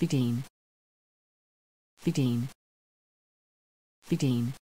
Bedien. Bedien. Bedien.